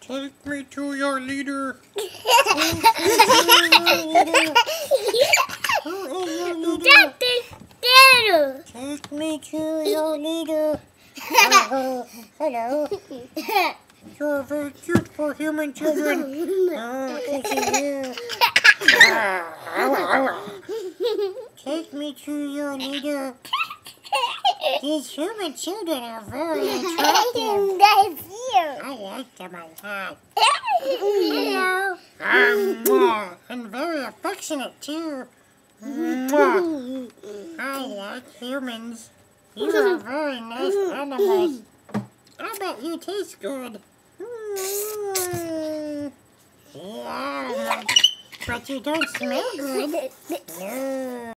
Take me to your leader. Take me to your leader. Oh, hello. You're very cute for human children. Oh, thank. Take me to your leader. These human children are very attractive. That's you. I like them a lot. Hello. Um, and very affectionate too. Mwah. I like humans. You are very nice animals. I bet you taste good. Yeah, but you don't smell good. No.